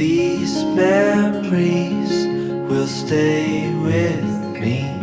These memories will stay with me.